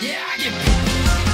Yeah, I get.